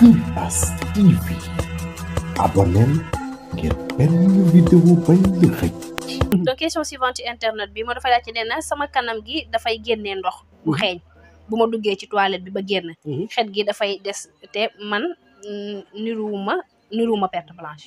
Imbas TV abonneel ngir benn vidéo bañ la xëj donc question suivante ci internet bi moo dafay laajte nee na sama kanam gi dafay génnee ndox bu xeeñ bu ma duggee ci toilette bi ba génn xet gi dafay des te man mm, niruwuma niruwuma perte blanche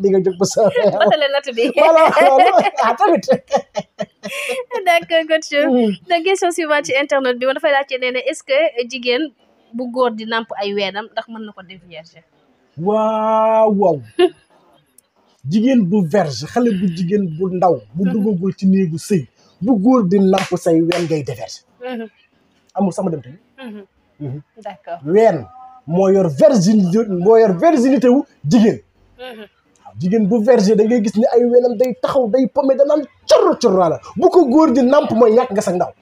di nga jóg bu soobee yàlla matale natt bi voilà loolu ah tamit d'accord coach Mm. donc question suivante ci internet bi ma dafay laajte nee na est-ce que jigéen bu góor di nàmp ay weenam ndax mën na ko def vierge waaw waaw jigéen bu verge xale bu jigéen bu ndaw bu duggagul ci néegu sëy bu góor di nàmp say ween ngay déverge amul sama dem tamit Mhm. d'accord ween moo yor virginité moo yor virginité wu jigéen. Mhm. waaw jigéen bu verger da ngay gis ni ay weenam day taxaw day pome danaan corro corro la bu ko góor di nàmp mooy yàq nga sa ndaw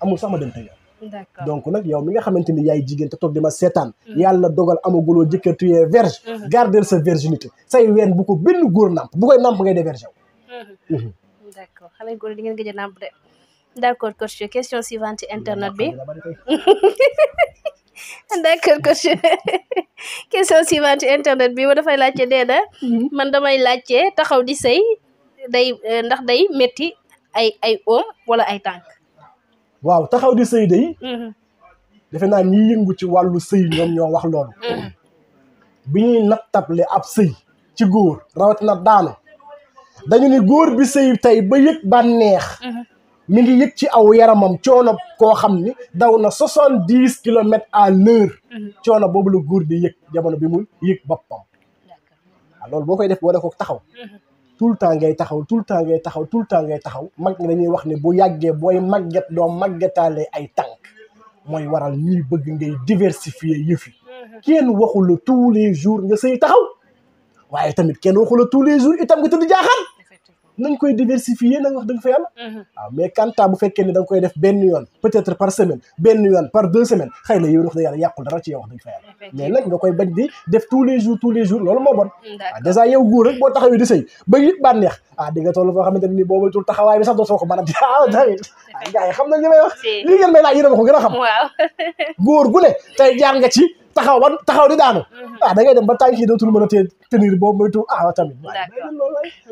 amul sax ma dem tey d'accord donc nag yow mi nga xamante ni yaay jigéen te toog di ma seetaan. Mhm. yàlla dogal amaguloo jëkkër tu es vierge. gardel sa virginité say ween bu ko benn góor nàmp bu koy nàmp ngay de verger wu. d'accord xale góor di ngeen gëj a nàmp de. d'accord coach question suivante ci internet bi d'accord coach question suivante ci internet bi ma dafay laajte nee na mhm. man damay laajte taxaw di sëy day eh, ndax day métti ay ay oom wala ay tànk waaw taxaw di sëy day mhm. defe naa ñi yëngu ci wàllu sëy ñoom ñoo wax loolu bi ñuy nattable ab sëy ci góor rawatina daanu dañu ni góor bi sëy tey ba yëg bànneex mi ngi yëg ci aw yaramam coono koo xam ni daw na soixante dix kilomètres à l'heure coono boobu la góor di yëg jamono bi mu yëg boppam waaw loolu boo koy def boole ko taxaw tout le temps ngay taxaw tout le temps ngay taxaw tout le temps ngay taxaw mag ñi dañuy wax ne bu yàggee booy màgget doo màggetaale ay tànk mooy waral ñuy bëgg ngay diversifier yëf yi kenn waxu la tous les jours nga sëy taxaw waaye tamit kenn waxu la tous les jours itam nga tëdd jaaxaan nañ koy diversifier nag wax dëgg fa yàlla mhm. waaw mais kanta bu fekkee ne da koy def benn yoon peut-être par semaine benn yoon par deux semaines xëy na yow wax dëgg yàlla yàqul dara ci yow wax dëgg fa yàlla mais nag nga koy bañ di def tous les jours tous les jours loolu moo bon waaw dèjà yow góor rek boo taxawee di sëy ba yëg bànneex ah di nga toll foo xamante ne nii boo moytul taxawaay bi sax dootoo ko mën a di ah tamit ah, gars yi xam nañ li may wax lii ngeen may laaj yi dama ko gën a xam góor gu ne tey jaar nga ci taxaw ba taxaw di daanu mhm. ah da ngay dem ba tànk yi dootul mën a téye tenir boobu mooy tuur ah tamit.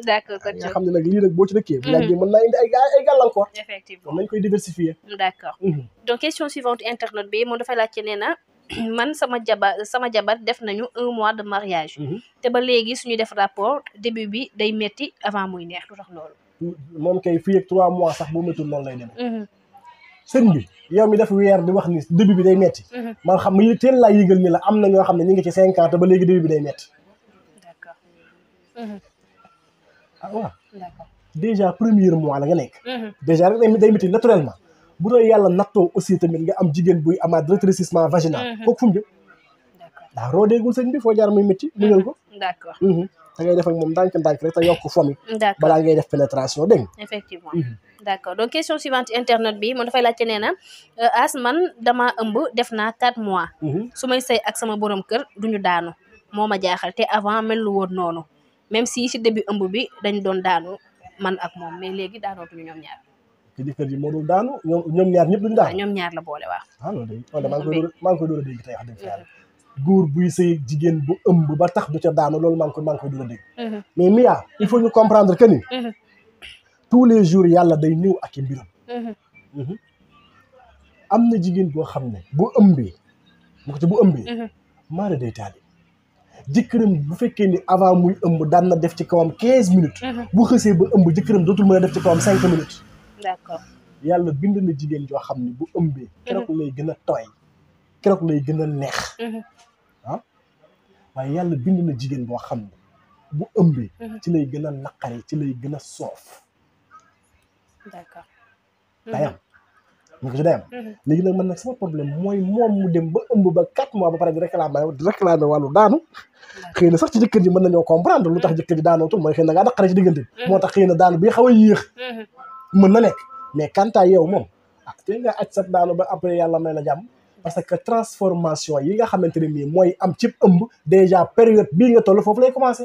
d' accord kon nga xam ne nag lii nag boo ci dëkkee. bu mhm. yàggee mën naa indi ay ay gàllankoor. effectivement nañ koy diversifier. d' accord mhm. donc question suivante internet bi moom dafay laajte nee na man sama jabar sama jabar def nañu un mois de mariage. Mhm. te ba léegi suñu def rapport début bi day metti avant muy neex lu tax loolu. moom kay fii ak trois mois sax bu méttul noonu lay demee. sëñ bi yow mi def weer di wax ni début bi day metti mhm. man xam ma teel laa yëgal ni la am na ñoo xam ne ñu ngi ci cinquante ba léegi début bi day metti d'accord mhm. ah waaw d'accord déjà premier mois la nga nekk mhm. déjà rek day metti naturellement bu doon yàlla nattoo aussi tamit nga am jigéen buy amaat rétrécissement vaginal kooku fu mu jëm waaw roodeegul sëñ bi foo jaar muy métti mu ñëw ko d'accord mhm. da ngay def ak moom ndànk ndànk rek te yokk fomi balaa ngay def pénétration dégg effectivement mhm. d'accord donc question suivante internet bi moom dafay laajte nee na euh, as man dama ëmb def naa quatre mois mhm. su may sëy ak sama borom kër duñu daanu moo ma jaaxal te avant mel lu woon noonu même si si début ëmb bi dañ doon daanu man ak moom mais léegi daanootuñu ñoom ñaar. te jëkkër ji moo dul daanu ñoom ñaar ñëpp duñ daanu. ñoom ñaar la boole waaw. ah loolu day man maa ngi maa ngi koy door a dégg tey wax dëgg yàlla. góor buy sëy jigéen bu ëmb ba tax du ca daanu loolu maa ngi koy maa ngi koy door a dégg. Mm-hmm. mais Mia il faut ñu comprendre que ni. Mm-hmm. tous les jours yàlla day ñëw ak i mbiram. Mm-hmm. am na jigéen boo xam ne bu ëmbee bu ko ci bu ëmbee. maanaam day taal. jëkkëram bu fekkee ni avant muy ëmb daan na def ci kawam quinze minutes mhm. bu xësee ba ëmb jëkkëram dootul mën a def ci kawam cinq minutes d'accord yàlla bind na jigéen joo xam ne bu ëmbee mhm. keroog lay gën a tooy keroog lay gën a neex mhm. ah waaye yàlla bind na jigéen boo xam ne bu ëmbee ci lay gën a naqari ci lay gën a soof d'accord day am ñu ko si day am léegi nag man nag sama problème mooy moom mu dem ba ëmb ba quatre mois ba pare di réclamer di réclamer wàllu daanu xëy na sax ci jëkkër ji mën nañoo comprendre lu tax jëkkër ji daanootul mooy xëy na ngaa daqare ci diggante bi moo tax xëy na daanu bi xaw a yéex mën na nekk mais quant à yow moom ah te nga aj sa daanu ba après yàlla may la jàmm parce que transformation yi nga xamante ne nii mooy am cib ëmb déjà période bii nga toll foofu lay commencé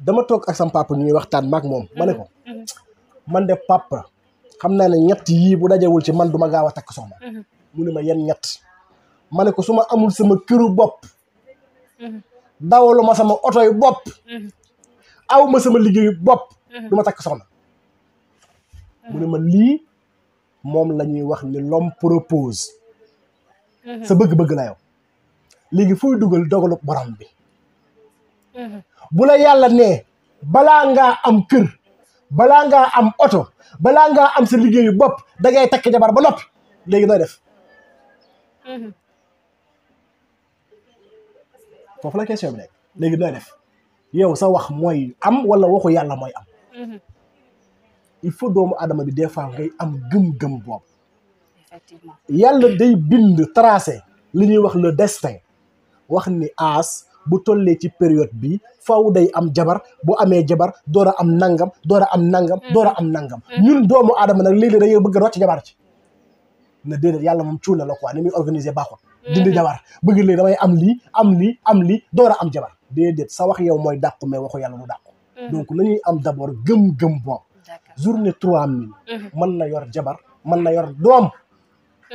dama toog ak sam papa ñuy waxtaan maak moom ma ne ko mhm. man de papa xam naa ne ñett yii bu dajewul ci man du ma gaaw a takk soxna mhm. mu ne ma yan ñett ma ne ko su ma amul sama këru bopp mhm. dawalu ma sama oto yu bopp aw ma sama liggéeyu bopp du ma takk soxna mu ne ma lii moom la ñuy wax ni l'homme propose sa bëgg-bëgg la yow léegi fooy dugal dogalu borom bi mhm. bu la yàlla nee balaa ngaa am kër balaa ngaa am oto balaa ngaa am sa liggéeyu bopp da ngay takk jabar ba noppi léegi nooy def mhm. foofu la question bi nekk léegi nooy def yow sa wax mooy am wala waxu yàlla mooy am mhm. il faut doomu aadama bi des fois ngay am gëm-gëm boobu yàlla day bind tracé li ñuy wax le destin wax ni aas bu tollee ci période bi faw day am jabar bu amee jabar door a am nangam door a am nangam mm-hmm. door a am nangam mm-hmm. ñun doomu aadama nag léeg-léeg dañuy bëgg rocc jabar ci na déedéet yàlla moom cuuna la quoi ni muy organiser baaxul mm-hmm. dindi jabar bëgg léegi damay am lii am lii am lii door a am jabar déedéet sa wax yow mooy dàqu mais waxu yàlla mu dàqu Mhm. donc nañuy am d' abord gëm-gëm bopp. journée trois mille. Mhm. mën na yor jabar mën na yor doom.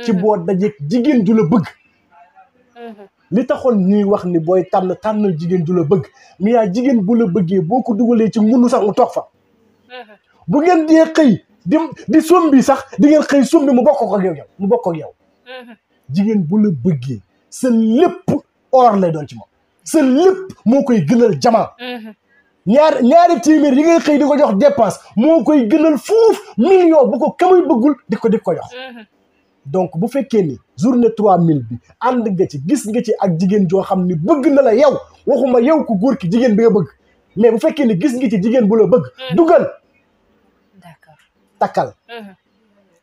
ci mhm. boo dajeeg jigéen ju la bëgg. li taxoon ñuy wax ni booy tànn tànnal jigéen ju la bëgg mais yaa jigéen bu la bëggee boo ko dugalee ci ngunu sax mu toog fa. bu ngeen dee xëy di di sombi sax di ngeen xëy sombi mu bokk ko ak yow mu bokk ak yow. jigéen bu la bëggee sa lépp or lay doon ci moom. sa lépp moo koy gënal jamaa mm-hmm. ñaar ñaari téeméer yi ngay xëy di ko jox dépense moo koy gënal fuuf million bu ko kamuy bëggul di ko di ko jox mm-hmm. donc bu fekkee ni journée trois mille bi ànd nga ci gis nga ci ak jigéen joo xam ni bëgg na la yow waxuma yow ku góor ki jigéen bi nga bëgg mais bu fekkee ni gis nga ci jigéen bu la bëgg mm-hmm. dugal d'accord takkal mhm.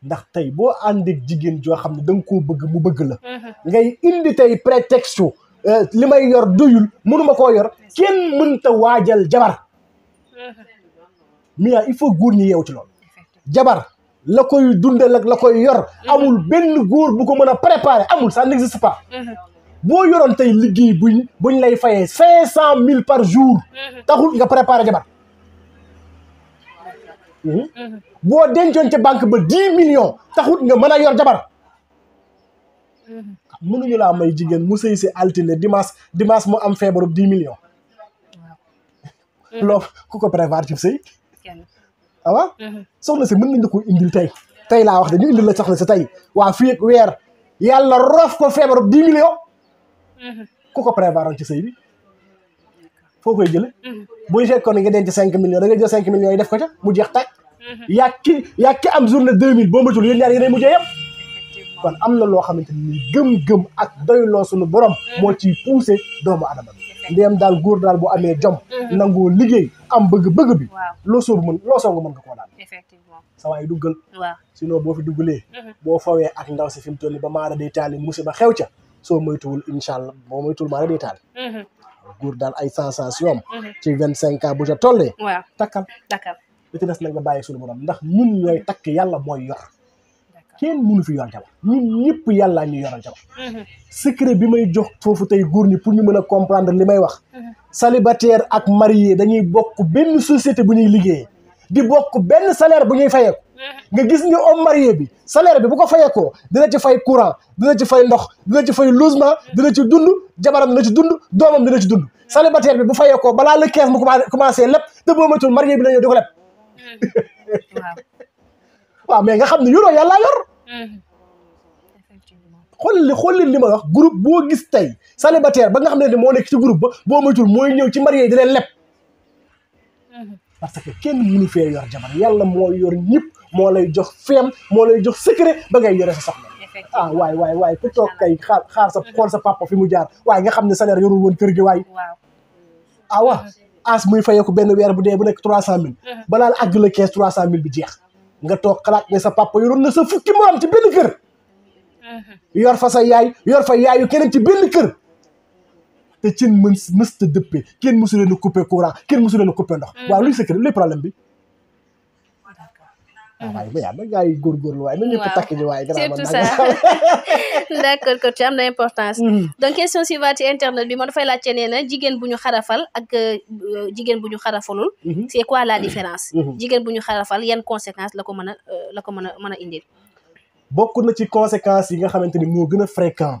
ndax tey boo ànd ak jigéen joo xam ne da nga koo bëgg mu bëgg la mhm. ngay indi tey prétexte euh, li may yor doyul mënuma koo yor kenn mënta waajal jabar mhm. Mia il faut góor ñi yeew ci loolu jabar la koy dundal ak la koy yor amul benn góor bu ko mën a préparer amul ça n'existe pas boo yoroon tey liggéey buñ buñ lay fayee cinq cent mille par jour taxul nga préparer jabar Mhm. Mhm. boo dencoon ca banque ba dix millions taxut nga mën a yor jabar mhm. mënuñu laa may jigéen mu sëy si altine dimanche dimanche mu am feebaru dix millions loo ku ko prévoir ci sëy awa ah soxna si mën nañ la ko indil tey tey laa wax de ñu indil la soxna si tey waa fii ak weer yàlla roof ko feebaru dix millions ku ko prévoir ci sëy bi foo koy jële mhm. bu ñu fekkoon nga denc cinq millions da nga jël cinq millions yi def ko ca mu jeex tàkk mhm. yaa ki yaa ki am journée deux mille boo matul yéen ñaar yéenay mujjee yem kon am na loo xamante ni gëm-gëm ak doyloo suñu borom mhm. moo ciy poussé doomu adama bi ndéem daal góor daal bu amee jom nangoo liggéey am bëgg-bëgg bi loo soobu mën loo soobu mën nga koo daal effectivement sa waay duggal waaw sinon boo fi duggalee boo fawee ak ndaw si fi mu toll ba maara day taali musiba xew ca soo moytuwul incha allah boo moytuwul maa la dee taal mhm. góor daal ay sensation mhm. ci vingt cinq ans bu ca tollee waaw takkal takkal li ci des nag nga bàyyi suñu borom ndax ñun ñooy takk yàlla mooy yor kenn mënu fi yor jabar ñun ñëpp yàllaa ñu yoral jabar mhm. secret bi may jox foofu tey góor ñi pour ñu mën a comprendre li may wax célibataire ak marié dañuy bokk benn société bu ñuy liggéeyee di bokk benn salaire bu ñuy fayeeku nga gis ni homme marié bi salaire bi bu ko fayeekoo dina ci fay courant dina ci fay ndox dina ci fay logement dina ci dund jabaram dina ci dund doomam dina ci dund célibataire bi bu fayeekoo balaa le quinze mu commencé commencé lépp te boo matul marié bi la ñëw di ko lépp waaw waaw mais nga xam ne yoroo yàllaa yor effectivement xool li xool leen li ma wax groupe boo gis tey célibataire ba nga xam ne ni moo nekk ci groupe ba boo matul mooy ñëw ci marié yi di leen lépp mhm. parce que kenn mënu fee yor jabar yàlla moo yor ñëpp moo lay jox feem moo lay jox secret ba ngay yore sa soxna ah waay waay waay ku toog kay xaar xaar sa xool sa papa fi mu jaar waaye nga xam ne salaire yorul woon kër gi waay ah waaw mhm. as muy fayeeku benn weer bu dee bu nekk trois cent mille mhm. balaa la àgg la quinze trois cent mille bi jeex nga toog xalaat ne sa papa yoroon na sa fukki morom ci benn kër yor fa sa yaay yor fa yaayu keneen ci benn kër te cin mën mësta dëppee kenn mësu leen a coupé courant kenn mësu leen a coupé ndox waaw luy secret luy problème bi ah waaye ba yàlla gars yi góorgóorlu waaye na ñëpp takk ji waaye. c'est tout ça d' accord coach am na importance. donc question suivante internet bi moo dafay laajte nee na jigéen bu ñu xarafal ak jigéen bu ñu xarafalul. c' est quoi la différence. jigéen bu ñu xarafal yan conséquence la ko mën a la ko mën a mën a indil. bokk na ci conséquences yi nga xamante ni moo gën a fréquent.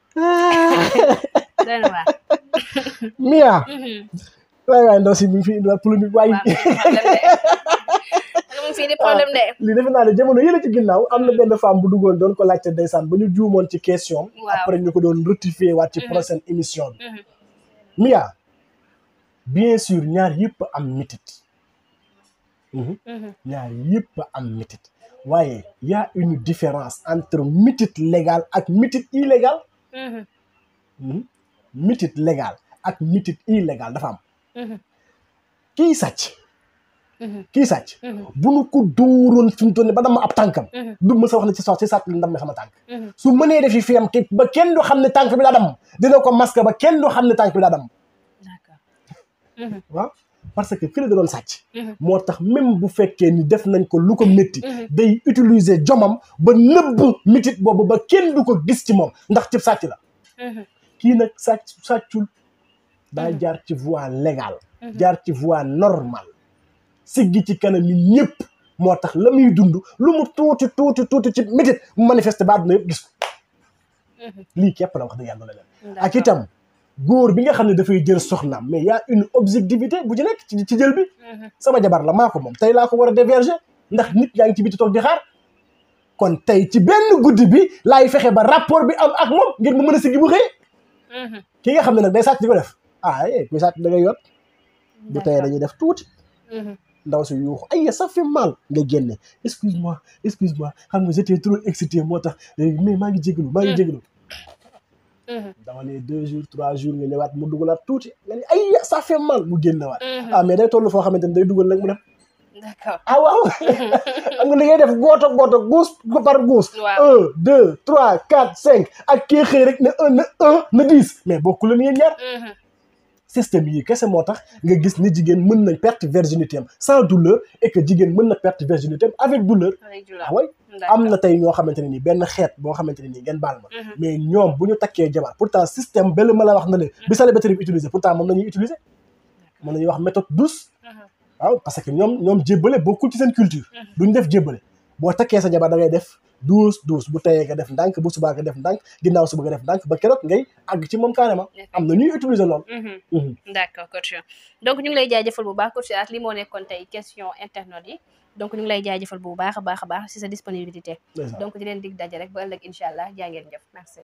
Mia. waaye waaye ndaw si mi ngi fi indiwaat polémique waaye. li defe naa ne jamono yële ci ginnaaw am na benn femme bu duggoon doon ko laajte ndeysaan ba ñu juumoon ci question. après ñu ko doon rectifier waat ci prochaine émission bi. Mia bien sûr ñaar yëpp am mitit. Mhm. Mhm. ñaar yëpp am mitit waaye y a une différence entre mitit légal ak mitit illégal mhm. mitit légal ak mitit illégal dafa am kii sàcc kii sàcc bu nu ko dóoroon fi mu toll nii ba dama ab tànkam du mës a wax ne ci sox si sàcc li dam ne sama tànk su mënee defi fiyam ki ba kenn du xam ne tànk bi daa dam dina ko masque ba kenn du xam ne tànk bi daa dam mhm. waaw parce que fële da doon sàcc mhm. moo tax même bu fekkee ni def nañ ko lu ko métti mhm. day utiliser jomam ba nëbb mitit boobu ba kenn du ko gis ci moom ndax ci sàcc la kii nag sàcc sàccul daa jaar ci voie légale jaar ci voie normale siggi ci kanam yi ñëpp moo tax la muy dund lu mu tuuti tuuti tuuti ci métit mu manifester ba àdduna yëpp gis ko mhm. lii képp la wax dëgg yàlla la leen ak itam góor bi nga xam ne dafay jël soxnaam mais y a une objectivité bu ci nekk ci jël bi mhm. sama jabar la maa ko moom tey laa ko war a déverger ndax nit yaa ngi ci biti toog di xaar kon tey ci benn guddi bi laay fexe ba rapport bi am ak moom ngir mu mën a si gi mu xëy mhm. ki nga xam ne nag day sàcc di ko def ah eh kuy sàcc da ngay yot bu tey dañuy def tuuti mm-hmm. ndaw si yuuxu ay ça fait mal nga génne excuse moi excuse moi xam nga j'étais trop excité moo tax eh, mais maa ngi jégalu maa ngi mm. jégalu mm-hmm. dama ne deux jours trois jours nga ñëwaat mu dugalaat tuuti nga ne ay ça fait mal mu génnewaat mm-hmm. ah mais day toll foo xamante ne day dugal nag mu dem d'accord ah waaw am nga li ngay def gooto gooto guus par guus un deux trois quatre cinq ak kii xëy rek ne un ne un ne dix mais bokku leen yéen ñaar mm-hmm. système yi kese moo tax nga gis ni jigéen mën na perte virginité am sans douleur et que jigéen mën na perte virginité am avec douleur ah way am na tey ñoo xamante ne nii benn xeet boo xamante ne nii ngeen baal ma mhm. mais ñoom bu ñu takkee jabar pourtant système bel ma la wax na ne bi mhm. célibataire bi utilisé pourtant moom la ñuy utilisé moom la ñuy wax méthode douce mhm. waaw parce que ñoom ñoom jébbale bokkul ci seen culture duñ def jébbale boo takkee sa jabar da ngay def douze douze bu tayee nga def ndànk bu subaa nga def ndànk ginnaaw suba nga def ndànk ba keroog ngay àgg ci moom carrément am na ñuy utiliser lool mhm. Mhm. d'accord coach donc ñu ngi lay jaajëfal bu baax coach at li moo nekkoon tey question internet yi donc ñu ngi lay jaajëfal bu baax a baax a baax si sa disponibilité donc di leen dig daje rek ba ëllëg incha allah jaa ngeen jëf merci